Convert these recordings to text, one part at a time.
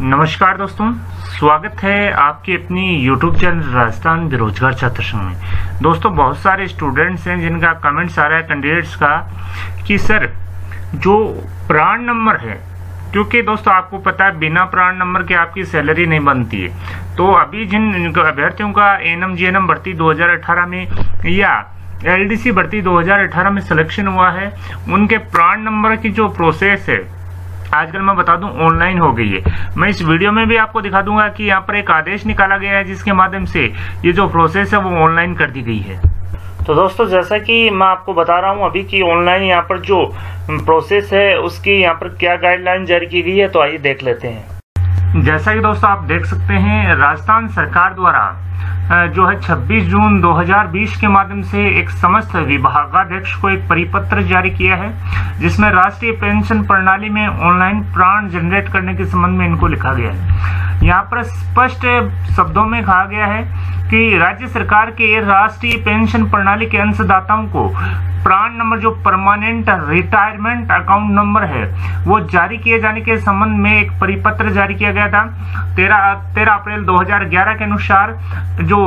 नमस्कार दोस्तों, स्वागत है आपके अपनी YouTube चैनल राजस्थान बेरोजगार छात्र संघ में। दोस्तों, बहुत सारे स्टूडेंट्स हैं जिनका कमेंट्स आ रहा है कैंडिडेट्स का, कि सर, जो प्राण नंबर है, क्योंकि दोस्तों आपको पता है, बिना प्राण नंबर के आपकी सैलरी नहीं बनती है। तो अभी जिन अभ्यर्थियों का एनएम जीएनएम भर्ती 2018 में, या एलडीसी भर्ती 2018 में सिलेक्शन हुआ है, उनके प्राण नंबर की जो प्रोसेस है आजकल मैं बता दूँ ऑनलाइन हो गई है। मैं इस वीडियो में भी आपको दिखा दूँगा कि यहाँ पर एक आदेश निकाला गया है, जिसके माध्यम से ये जो प्रोसेस है, वो ऑनलाइन कर दी गई है। तो दोस्तों, जैसा कि मैं आपको बता रहा हूँ अभी कि ऑनलाइन यहाँ पर जो प्रोसेस है, उसकी यहाँ पर क्या गाइडलाइन जारी की गई है तो आइए देख लेते हैं। जैसा कि दोस्तों आप देख सकते हैं, राजस्थान सरकार द्वारा जो है 26 जून 2020 के माध्यम से एक समस्त विभागाध्यक्ष को एक परिपत्र जारी किया है, जिसमें राष्ट्रीय पेंशन प्रणाली में ऑनलाइन प्राण जनरेट करने के संबंध में इनको लिखा गया है। यहाँ पर स्पष्ट शब्दों में कहा गया है कि राज्य सरकार के राष्ट्रीय पेंशन प्रणाली के अंशदाताओं को प्राण नंबर जो परमानेंट रिटायरमेंट अकाउंट नंबर है, वो जारी किए जाने के संबंध में एक परिपत्र जारी किया गया था। तेरह तेरह अप्रैल 2011 के अनुसार जो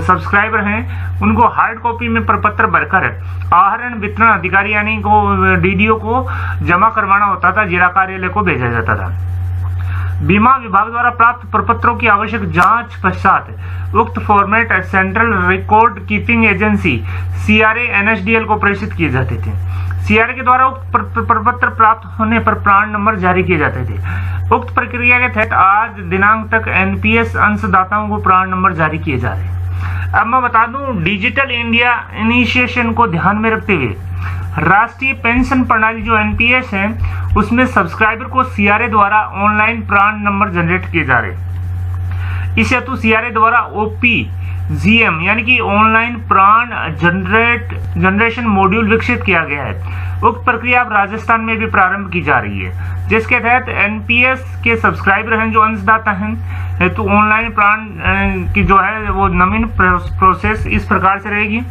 सब्सक्राइबर हैं, उनको हार्ड कॉपी में प्रपत्र भरकर आहरण वितरण अधिकारी यानी को, डीडीओ को जमा करवाना होता था, जिला कार्यालय को भेजा जाता था। बीमा विभाग द्वारा प्राप्त प्रपत्रों की आवश्यक जाँच पश्चात उक्त format central record keeping agency, CRA NSDL को प्रेषित किए जाते थे। सीआरए के द्वारा उक्त प्रपत्र प्राप्त होने पर प्राण नंबर जारी किए जाते थे। उक्त प्रक्रिया के तहत आज दिनांक तक एनपीएस अंशदाताओं को प्राण नंबर जारी किए जा रहे हैं। अब मैं बता दूँ, डिजिटल इंडिया इनिशिएशन को ध्यान में रखते हुए राष्ट्रीय पेंशन प्रणाली जो एनपीएस है, उसमें सब्सक्राइबर को सीआरए द्वारा ऑनलाइन प्राण नंबर जनरेट किए जा रहे इस हेतु सीआरए द्वारा ओपी जीएम यानी कि ऑनलाइन प्राण जनरेट जनरेशन मॉड्यूल विकसित किया गया है। उक्त प्रक्रिया अब राजस्थान में भी प्रारंभ की जा रही है। जिसके तहत एनपीएस के सब्सक्राइबर हैं जो अंशदाता हैं। तो ऑनलाइन प्राण की जो है, वो नवीन प्रोसेस इस प्रकार से रहेगी।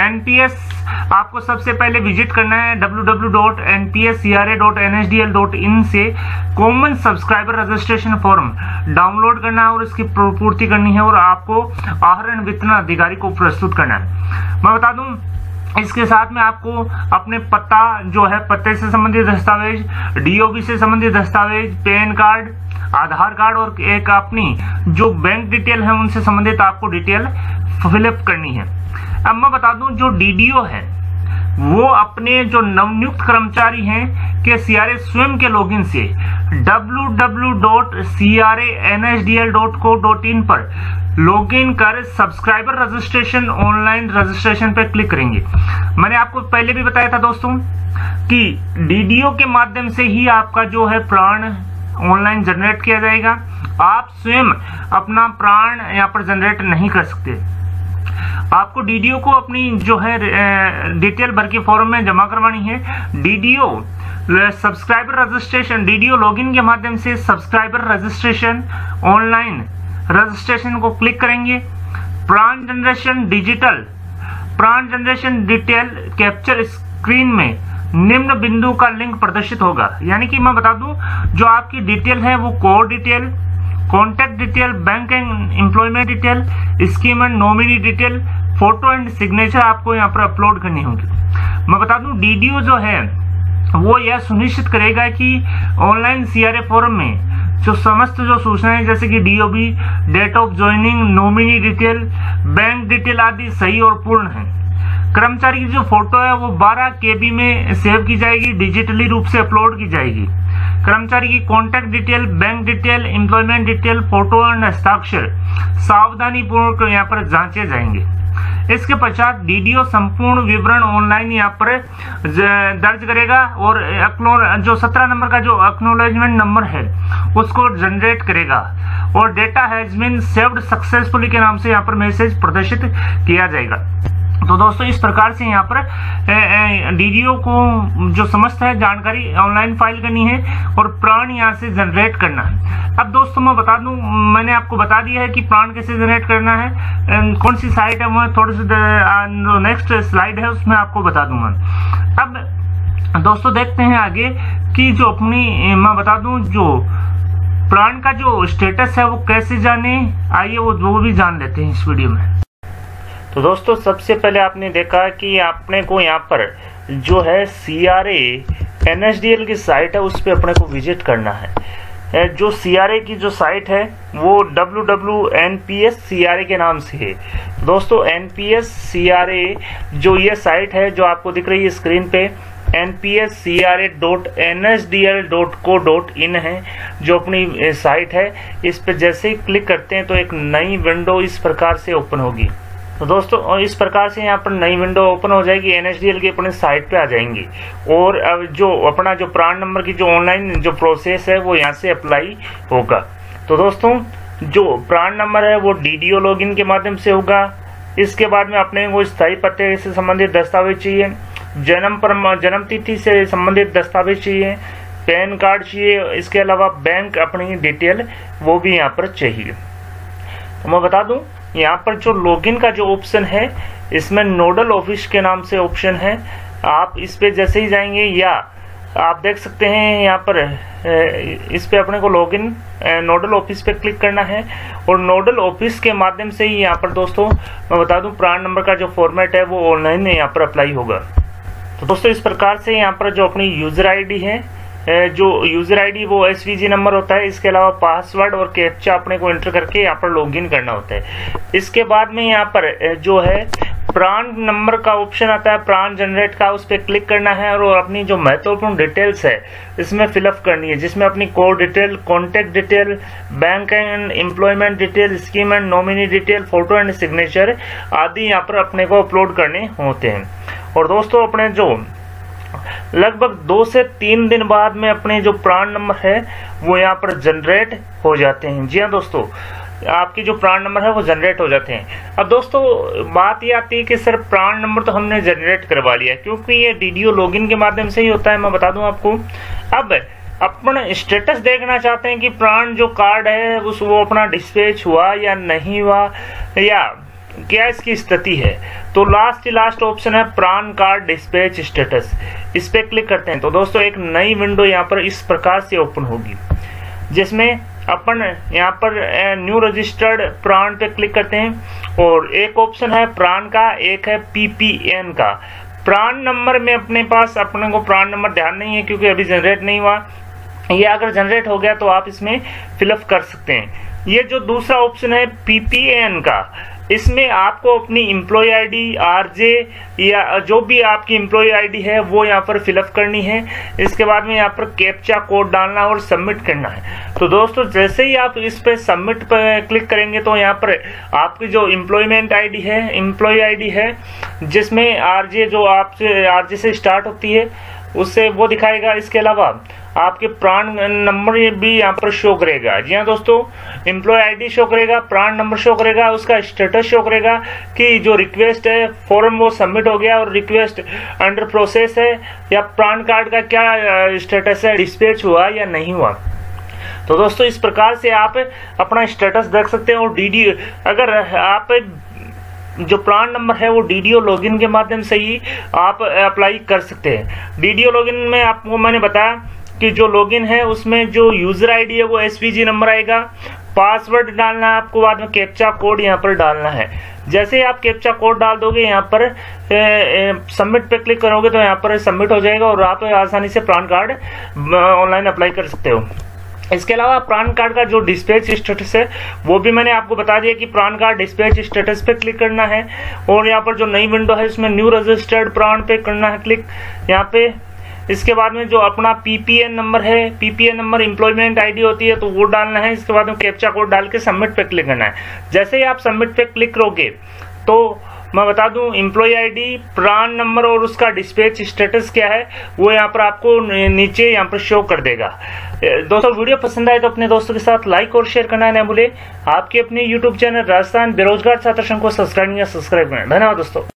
एनपीएस आपको सबसे पहले विज़िट करना है www.npscra.nsdl.in से। Common subscriber registration form download करना है और इसकी पूर्ति करनी है और आपको आहरण वितरण अधिकारी को प्रस्तुत करना है। मैं बता दूँ इसके साथ में आपको अपने पता जो है पत्ते से संबंधित दस्तावेज़ डीओबी से संबंधित दस्तावेज़, पैन कार्ड, आधार कार्ड और एक अपनी जो बैंक डिटेल है, उनसे संबंधित आपको डिटेल फिलअप करनी है। अब मैं बता दूँ, जो डीडीओ है, वो अपने जो नवनियुक्त कर्मचारी हैं, के सीआरए स्वयं के लॉगिन से www.cransdl.co.in पर लॉगिन कर सब्सक्राइबर रजिस्ट्रेशन, ऑनलाइन रजिस्ट्रेशन पर क्लिक करेंगे। मैंने आपको पहले भी बताया था दोस्तों कि डीडीओ के माध्यम से ही आपका जो है प्राण ऑनलाइन जनरेट किया जाएगा। आप स्वयं अपना प्राण यहाँ पर जनरेट नहीं कर सकते। आपको डीडीओ को अपनी जो है डिटेल भर के फॉर्म में जमा करवानी है। DDO subscriber registration, DDO login के माध्यम से सब्सक्राइबर रजिस्ट्रेशन, ऑनलाइन रजिस्ट्रेशन को क्लिक करेंगे। PRAN generation digital, PRAN generation detail capture screen में निम्न बिंदु का लिंक प्रदर्शित होगा। यानी कि मैं बता दूँ, जो आपकी डिटेल है वो core detail, contact detail, bank and employment detail, scheme and nominee detail, photo and signature आपको यहाँ पर अपलोड करनी होगी। मैं बता दूँ डीडीओ जो है, वो यह सुनिश्चित करेगा कि ऑनलाइन सीआरए फॉर्म में जो समस्त जो सूचनाएँ जैसे कि DOB date of joining nominee detail bank detail आदि सही और पूर्ण है। कर्मचारी की जो फ़ोटो है, वो 12 केबी में सेव की जाएगी डिजिटली रूप से अपलोड की जाएगी। कर्मचारी की contact detail bank detail employment detail photo and हस्ताक्षर सावधानी पूर्वक यहाँ पर जांचे जाएँगे। इसके पश्चात डीडीओ संपूर्ण विवरण ऑनलाइन यहाँ पर दर्ज करेगा और जो सत्रह नंबर का जो एक्नोलेजमेंट नंबर है, उसको जनरेट करेगा। और data has been saved successfully के नाम से यहाँ पर मैसेज प्रदर्शित किया जाएगा। तो दोस्तों, इस प्रकार से यहाँ पर डीडीओ को जो समस्त है, जानकारी ऑनलाइन फ़ाइल करनी है और प्राण यहाँ से जनरेट करना है। अब दोस्तों, मैं बता दूँ, मैंने आपको बता दिया है कि प्राण कैसे जनरेट करना है। कौन सी साइट है मैं थोड़ी सी नेक्स्ट स्लाइड है, उसमें आपको बता दूँगा अब दोस्तों, देखते हैं आगे कि जो अपनी, मैं बता दूँ, जो प्राण का जो स्टेटस है, वो कैसे जाने, आइए वो वो भी जान लेते हैं इस वीडियो में। तो दोस्तों, सबसे पहले आपने देखा कि आपने को यहाँ पर जो है सी आर की साइट है, उस पर अपने को विज़िट करना है। जो CRA की जो साइट है, वो W W N C R A के नाम से है। दोस्तों N P C R A जो ये साइट है, जो आपको दिख रही है स्क्रीन पे N P S C R A dot N S D L dot co dot in है, जो अपनी साइट है। इस पर जैसे ही क्लिक करते हैं तो एक नई विंडो इस प्रकार से ओपन होगी। तो दोस्तों इस प्रकार से यहाँ पर नई विंडो ओपन हो जाएगी एनएसडीएल की अपने साइट पे आ जाएँगी। और अब जो अपना जो प्राण नंबर की जो ऑनलाइन जो प्रोसेस है, वो यहाँ से अप्लाई होगा। तो दोस्तों, जो प्राण नंबर है, वो डीडीओ लॉगिन के माध्यम से होगा। इसके बाद में अपने को स्थायी पते से संबंधित दस्तावेज़ चाहिए। जन्म जन्म तिथि से संबंधित दस्तावेज़ चाहिए। पैन कार्ड चाहिए। इसके अलावा बैंक अपनी डिटेल वो भी यहाँ पर चाहिए। तो मैं बता दूँ यहाँ पर जो लॉगिन का जो ऑप्शन है, इसमें नोडल ऑफ़िस के नाम से ऑप्शन है। आप इस पे जैसे ही जाएँगे या आप देख सकते हैं यहाँ पर इस पे अपने को लॉगिन नोडल ऑफ़िस पे क्लिक करना है। और नोडल ऑफ़िस के माध्यम से ही यहाँ पर दोस्तों, मैं बता दूँ, प्राण नंबर का जो फॉर्मेट है, वो ऑनलाइन यहाँ पर अप्लाई होगा। तो दोस्तों, इस प्रकार से यहाँ पर जो अपनी यूज़र आईडी है जो यूज़र आईडी वो एस नंबर होता है, इसके अलावा पासवर्ड और कैप्चा अपने को एंटर करके यहाँ पर लॉगिन करना होता है। इसके बाद में यहाँ पर जो है, प्राण नंबर का ऑप्शन आता है, प्राण जनरेट का, उस पर क्लिक करना है और अपनी जो महत्वपूर्ण डिटेल्स है, इसमें फिलअप करनी है, जिसमें अपनी core detail contact detail bank and employment detail scheme and nominee detail photo and signature आदि यहाँ पर अपने को अपलोड करने होते हैं। और दोस्तों, अपने जो लगभग दो से तीन दिन बाद में अपने जो प्राण नंबर है, वो यहाँ पर जनरेट हो जाते हैं। जी हाँ दोस्तों, आपके जो प्राण नंबर है, वो जनरेट हो जाते हैं। अब दोस्तों, बात ये आती है कि सर प्राण नंबर तो हमने जनरेट करवा लिया क्योंकि ये डीडीओ लॉगिन के माध्यम से ही होता है, मैं बता दूँ आपको। अब अपना स्टेटस देखना चाहते हैं कि प्राण जो कार्ड है, उस वो अपना डिस्पेच हुआ या नहीं हुआ, या क्या इसकी स्थिति है तो लास्ट लास्ट ऑप्शन है प्राण कार्ड डिस्पैच स्टेटस इस पे क्लिक करते हैं। तो दोस्तों, एक नई विंडो यहाँ पर इस प्रकार से ओपन होगी, जिसमें अपन यहाँ पर न्यू रजिस्टर्ड प्राण पे क्लिक करते हैं और एक ऑप्शन है प्राण का, एक है पीपीएन का। प्राण नंबर में अपने पास अपने को प्राण नंबर ध्यान नहीं है, क्योंकि अभी जनरेट नहीं हुआ। ये अगर जनरेट हो गया तो आप इसमें फिलअप कर सकते हैं। ये जो दूसरा ऑप्शन है पीपीएन का इसमें आपको अपनी इम्प्लॉय आईडी आरजे या जो भी आपकी इम्प्लॉय आईडी है, वो यहाँ पर फिलअप करनी है। इसके बाद में यहाँ पर कैप्चा कोड डालना और सबमिट करना है। तो दोस्तों, जैसे ही आप इस पे सबमिट पर क्लिक करेंगे तो यहाँ पर आपकी जो इम्प्लॉयमेंट आईडी है इम्प्लॉय आईडी है, जिसमें आरजे जो आपसे आरजे से स्टार्ट होती है उससे वो दिखाएगा। इसके अलावा आपके प्राण नंबर भी यहाँ पर शो करेगा। जी हाँ दोस्तों एम्प्लॉय आईडी शो करेगा, प्राण नंबर शो करेगा, उसका स्टेटस शो करेगा कि जो रिक्वेस्ट है फॉर्म वो सबमिट हो गया और रिक्वेस्ट अंडर प्रोसेस है, या प्राण कार्ड का क्या स्टेटस है डिस्पैच हुआ या नहीं हुआ। तो दोस्तों, इस प्रकार से आप अपना स्टेटस देख सकते हैं और डीडी अगर आप जो प्राण नंबर है वो डीडीओ लॉगिन के माध्यम से ही आप अप्लाई कर सकते हैं। डीडीओ लॉगिन में आपको मैंने बताया कि जो लॉगिन है, उसमें जो यूज़र आईडी है, वो एसवीजी नंबर आएगा। पासवर्ड डालना है आपको बाद में कैप्चा कोड यहाँ पर डालना है। जैसे ही आप कैप्चा कोड डाल दोगे, यहाँ पर सबमिट पे क्लिक करोगे तो यहाँ पर सबमिट हो जाएगा और आप आसानी से प्राण कार्ड ऑनलाइन अप्लाई कर सकते हो। इसके अलावा प्राण कार्ड का जो डिस्पैच स्टेटस है, वो भी मैंने आपको बता दिया कि प्राण कार्ड डिस्पैच स्टेटस पे क्लिक करना है। और यहाँ पर जो नई विंडो है, उसमें न्यू रजिस्टर्ड प्राण पे करना है क्लिक यहाँ पे इसके बाद में जो अपना पीपीएन नंबर है पीपीएन नंबर इंप्लॉयमेंट आईडी होती है तो वो डालना है। इसके बाद में कैप्चा कोड डाल के सबमिट पे क्लिक करना है। जैसे ही आप सबमिट पे क्लिक करोगे तो मैं बता दूँ एम्प्लॉय आईडी प्राण नंबर और उसका डिस्पैच स्टेटस क्या है, वो यहाँ पर आपको नीचे यहाँ पर शो कर देगा। दोस्तों, वीडियो पसंद आए तो अपने दोस्तों के साथ लाइक और शेयर करना न भूले। आपके अपने यूट्यूब चैनल राजस्थान बेरोजगार छात्र संघ को सब्सक्राइब या सब्सक्राइब करें। धन्यवाद, दोस्तों।